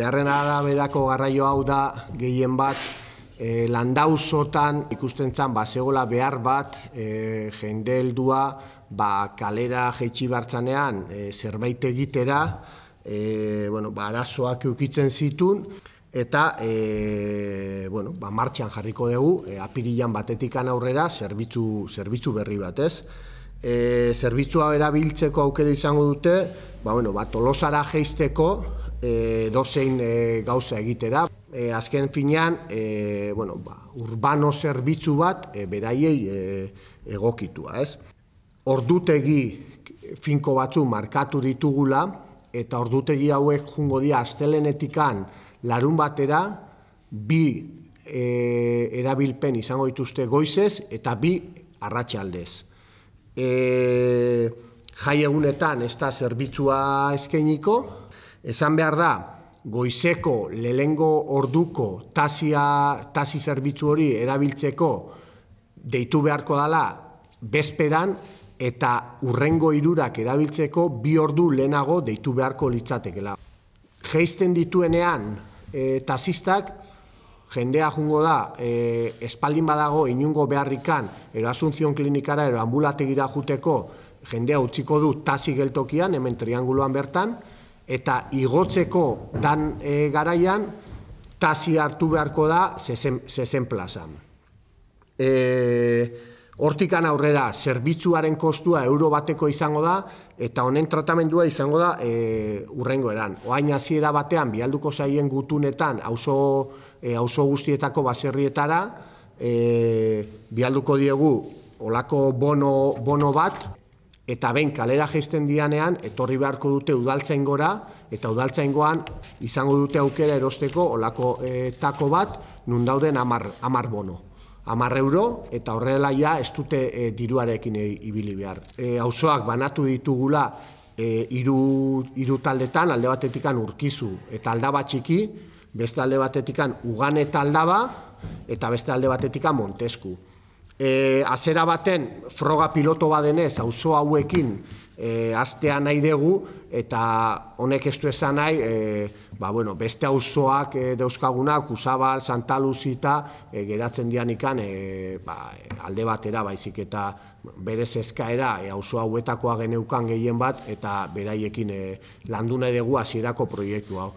beharren araberako garraio hau da gehien bat e, landauzotan ikusten txan ba, zegoela behar bat e, jende heldua ba, kalera jeitsi bartzanean e, zerbait egitera e, bueno, ba, arazoak eukitzen zitun eta e, bueno, ba, martxan jarriko dugu e, apirilan batetikan aurrera zerbitzu, zerbitzu berri bat ez? E, zerbitzua erabiltzeko aukera izango dute ba, bueno, ba, tolosara geizteko e, dozein e, gauza egitera e, azken finean, e, bueno, ba, urbano zerbitzu bat e, beraiei e, egokitua, ez? Ordutegi finko batzu markatu ditugula, eta ordutegi hauek jungo dira astelenetikan larun batera, bi e, erabilpen izango dituzte goizez, eta bi arratsaldez. E, jai egunetan ez da zerbitzua eskainiko, esan behar da, goizeko lehengo orduko tasia, tasi zerbitzu hori erabiltzeko deitu beharko dela bezperan eta urrengo irurak erabiltzeko bi ordu lehenago deitu beharko litzatekela. Geizten dituenean e, tasistak jendea jungo da e, espaldin badago inungo beharrikan ero asunzion klinikara ero ambulategira juteko jendea utziko du tasi geltokian hemen trianguloan bertan eta igotzeko dan e, garaian tasi hartu beharko da zezen plazan. E, hortikan aurrera, zerbitzuaren kostua euro bateko izango da, eta honen tratamendua izango da e, urrengo eran. Oain hasiera batean, bialduko zaien gutunetan, auzo, e, auzo guztietako baserrietara, e, bialduko diegu olako bono, bono bat, eta ben kalera gesten dianean, etorri beharko dute udaltzain gora, eta udaltzain goan izango dute aukera erosteko olako e, tako bat, nun dauden amar, amar bono. Amar euro, eta horrela ja ez dute e, diruarekin e, ibili behar. E, auzoak banatu ditugula e, iru, iru taldetan, alde batetikan urkizu eta aldaba txiki, beste alde batetikan ugan eta aldaba, eta beste alde batetikan montesku e, azera baten froga piloto badenez auzo hauekin e, astea nahi dugu eta honek ez du esan nahi e, ba, bueno, beste auzoak e, dauzkagunak Usabal, Santa Luzita e, geratzen dianikan e, ba, alde batera baizik eta berez eskaera e, auzo hauetakoa geneukan gehien bat eta beraiekin e, landu nahi dugu hasierako proiektu hau.